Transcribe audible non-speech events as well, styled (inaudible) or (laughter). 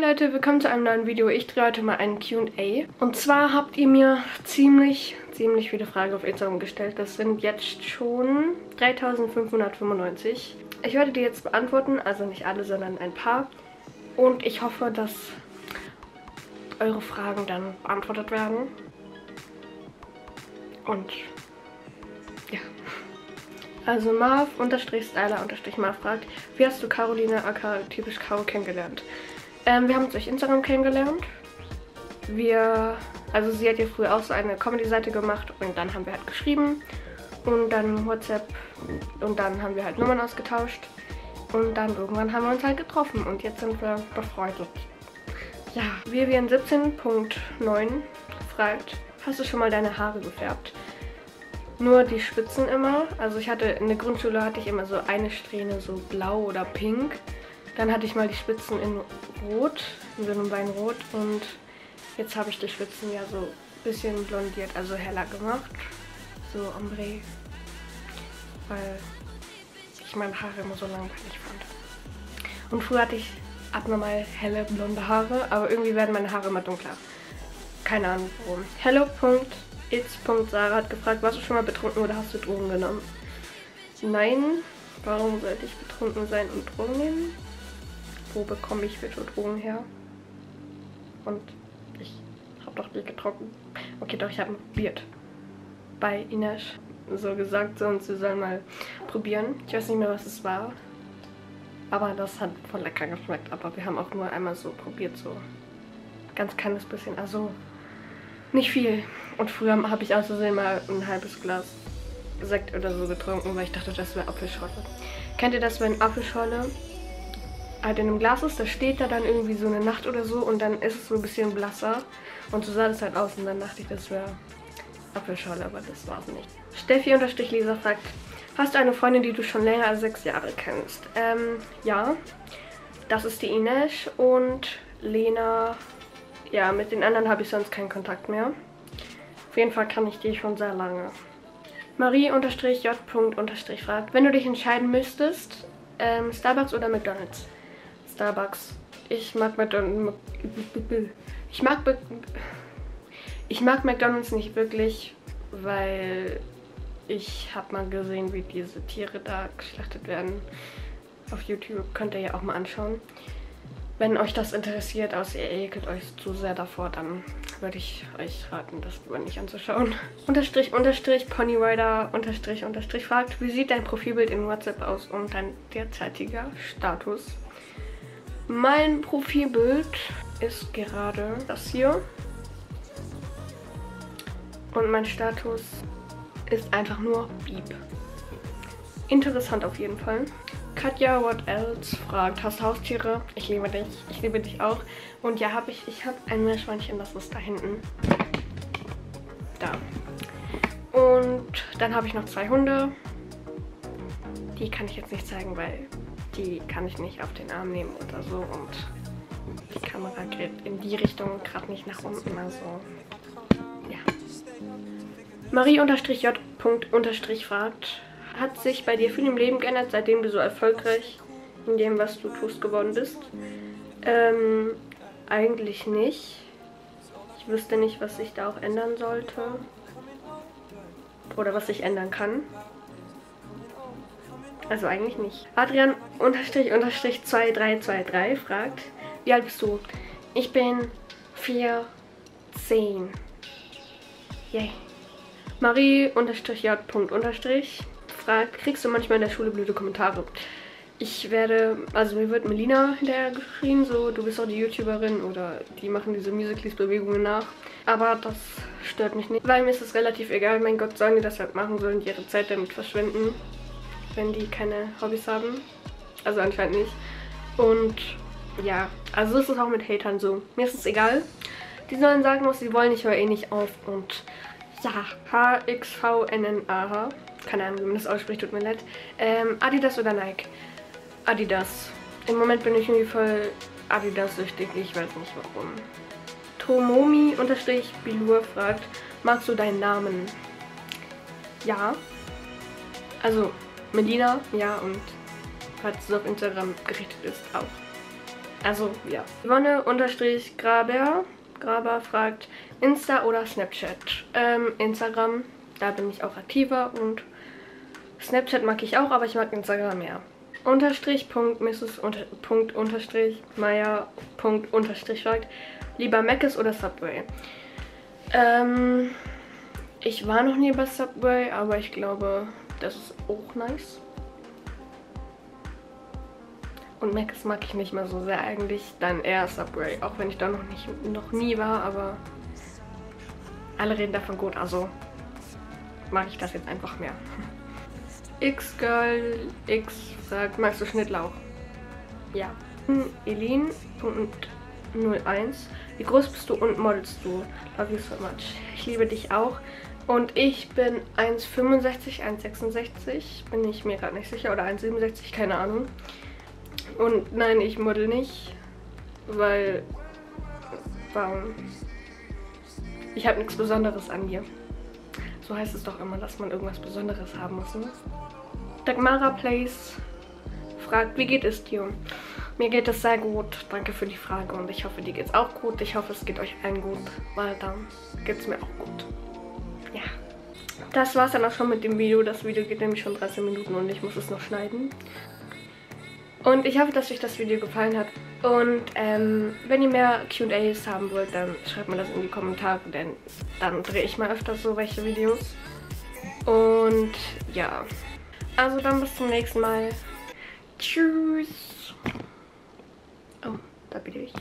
Hi Leute, willkommen zu einem neuen Video. Ich drehe heute mal ein Q&A. Und zwar habt ihr mir ziemlich, ziemlich viele Fragen auf Instagram gestellt. Das sind jetzt schon 3595. Ich werde die jetzt beantworten, also nicht alle, sondern ein paar. Und ich hoffe, dass eure Fragen dann beantwortet werden. Und ja. Also Marv-Styler-Marv fragt, wie hast du Caroline aka typisch Caro kennengelernt? Ähm, wir haben uns durch Instagram kennengelernt. Wir, also sie hat ja früher auch so eine Comedy-Seite gemacht und dann haben wir halt geschrieben und dann WhatsApp und dann haben wir halt Nummern ausgetauscht und dann irgendwann haben wir uns halt getroffen und jetzt sind wir befreundet. Ja, Vivian17.9 fragt, hast du schon mal deine Haare gefärbt? Nur die Spitzen immer. Also ich hatte in der Grundschule hatte ich immer so eine Strähne so blau oder pink. Dann hatte ich mal die Spitzen in rot, in so einem Weinrot und jetzt habe ich die Spitzen ja so ein bisschen blondiert, also heller gemacht. So Ombre. Weil ich meine Haare immer so langweilig fand. Und früher hatte ich abnormal helle blonde Haare, aber irgendwie werden meine Haare immer dunkler. Keine Ahnung warum. Hello. It's.Sarah hat gefragt, warst du schon mal betrunken oder hast du Drogen genommen? Nein. Warum sollte ich betrunken sein und Drogen nehmen? Wo bekomme ich bitte Drogen her? Und ich habe doch nie getrunken. Okay, doch, ich habe probiert. Bei Ines so gesagt, so und sie sollen mal probieren. Ich weiß nicht mehr, was es war. Aber das hat voll lecker geschmeckt. Aber wir haben auch nur einmal so probiert, so ganz kleines bisschen. Also nicht viel. Und früher habe ich außerdem mal ein halbes Glas Sekt oder so getrunken, weil ich dachte, das wäre Apfelschorle. Kennt ihr das, wenn Apfelschorle halt in einem Glas ist, da steht da dann irgendwie so eine Nacht oder so und dann ist es so ein bisschen blasser. Und so sah das halt aus und dann dachte ich, das wäre Apfelschorle, aber das war es nicht. Steffi-Lisa fragt, hast du eine Freundin, die du schon länger als sechs Jahre kennst? Ähm, ja. Das ist die Ines und Lena ja, mit den anderen habe ich sonst keinen Kontakt mehr. Auf jeden Fall kann ich die schon sehr lange. Marie-J. fragt, wenn du dich entscheiden müsstest, ähm, Starbucks oder McDonalds? Starbucks. Ich mag McDonalds. Ich mag, ich mag McDonalds nicht wirklich, weil ich habe mal gesehen, wie diese Tiere da geschlachtet werden. Auf YouTube könnt ihr ja auch mal anschauen. Wenn euch das interessiert, außer ihr ekelt euch zu sehr davor, dann würde ich euch raten, das lieber nicht anzuschauen. (laughs) Unterstrich, Unterstrich, Ponyrider, Unterstrich, Unterstrich fragt, wie sieht dein Profilbild in WhatsApp aus und dein derzeitiger Status? Mein Profilbild ist gerade das hier. Und mein Status ist einfach nur Beep. Interessant auf jeden Fall. Katja What Else fragt, hast du Haustiere? Ich liebe dich. Ich liebe dich auch. Und ja, habe ich. Ich habe ein Meerschweinchen, das ist da hinten. Da. Und dann habe ich noch zwei Hunde. Die kann ich jetzt nicht zeigen, weil die kann ich nicht auf den Arm nehmen oder so. Und die Kamera geht in die Richtung, gerade nicht nach unten. Also, ja. Marie-J. fragt, hat sich bei dir viel im Leben geändert, seitdem du so erfolgreich in dem, was du tust, geworden bist? Ähm, eigentlich nicht. Ich wüsste nicht, was sich da auch ändern sollte. Oder was sich ändern kann. Also eigentlich nicht. Adrian unterstrich unterstrich 2323 fragt, wie alt bist du? Ich bin 4, 10. Yay. Marie unterstrich J. unterstrich fragt, kriegst du manchmal in der Schule blöde Kommentare? Ich werde, also mir wird Melina hinterher geschrien, so, du bist doch die YouTuberin oder die machen diese Musicals-Bewegungen nach. Aber das stört mich nicht, weil mir ist es relativ egal. Mein Gott, sollen die das halt machen, sollen die ihre Zeit damit verschwenden, wenn die keine Hobbys haben. Also anscheinend nicht. Und ja, also ist es auch mit Hatern so. Mir ist es egal. Die sollen sagen, was sie wollen, ich höre eh nicht auf. Und ja, H-X-V-N-N-A-H keine Ahnung, wie man das ausspricht, tut mir leid. Ähm, Adidas oder Nike? Adidas. Im Moment bin ich irgendwie voll Adidas-süchtig, ich weiß nicht warum. Tomomi-Bilur fragt, magst du deinen Namen? Ja. Also, Medina, ja, und falls es auf Instagram gerichtet ist, auch. Also, ja. Yvonne unterstrich Graber. Graber fragt Insta oder Snapchat. Ähm, Instagram, da bin ich auch aktiver und Snapchat mag ich auch, aber ich mag Instagram mehr. Unterstrich, Punkt, Mrs. Unter, Punkt, Unterstrich, Meier, Punkt, Unterstrich fragt, lieber Mc's oder Subway? Ähm, ich war noch nie bei Subway, aber ich glaube, das ist auch nice. Und Mc's mag ich nicht mehr so sehr eigentlich, dann eher Subway. Auch wenn ich da noch, nicht, noch nie war, aber alle reden davon gut, also mag ich das jetzt einfach mehr. (laughs) X-Girl X fragt, magst du Schnittlauch? Ja. Elin.01 Wie groß bist du und modelst du? Love you so much. Ich liebe dich auch. Und ich bin 1,65, 1,66. Bin ich mir gerade nicht sicher. Oder 1,67, keine Ahnung. Und nein, ich model nicht, weil... Warum? Ich habe nichts Besonderes an mir. So heißt es doch immer, dass man irgendwas Besonderes haben muss. Ne? Dagmara Place fragt, wie geht es dir? Mir geht es sehr gut. Danke für die Frage und ich hoffe, dir geht es auch gut. Ich hoffe, es geht euch allen gut, weil dann geht es mir auch gut. Das war es dann auch schon mit dem Video. Das Video geht nämlich schon 13 Minuten und ich muss es noch schneiden. Und ich hoffe, dass euch das Video gefallen hat. Und ähm, wenn ihr mehr Q&As haben wollt, dann schreibt mir das in die Kommentare, denn dann drehe ich mal öfter so welche Videos. Und ja, also dann bis zum nächsten Mal. Tschüss. Oh, da bin ich.